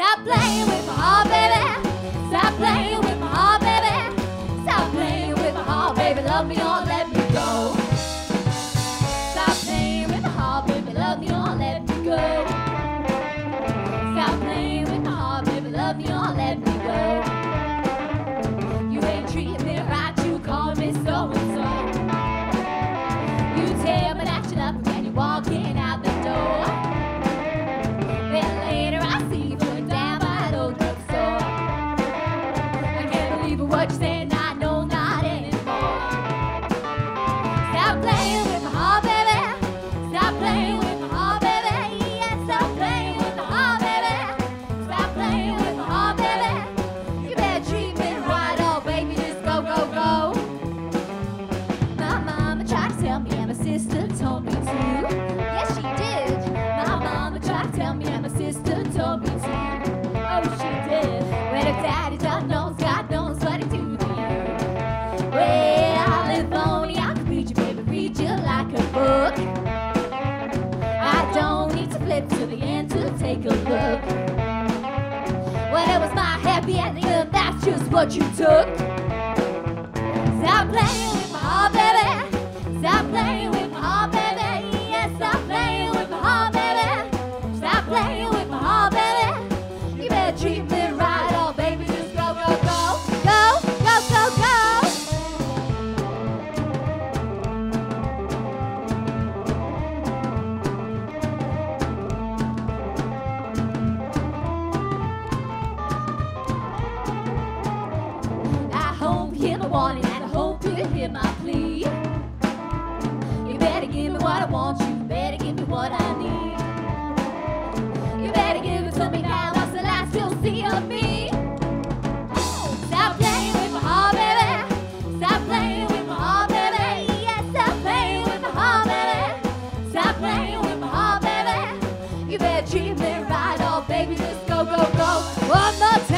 Stop playing with what you said, I know not anymore. Stop playing with my heart, baby. Stop playing with my heart, baby. Yeah, stop playing with my heart, baby. Stop playing with my heart, baby. You better treat me right, oh baby, just go, go, go. My mama tried to tell me, and my sister told me to. Yes, she did. My mama tried to tell me, and my sister told me. began to take a look. Well, it was my happy ending, and that's just what you took. Stop playing. want and I hope you hear my plea. You better give me what I want, you better give me what I need. You better give it to me now, that's the last you'll see of me. Stop playing with my heart, baby. Stop playing with my heart, baby. Stop playing with my heart, baby. Stop playing with my heart, baby. You better treat me right, oh baby, just go, go, go. One more time.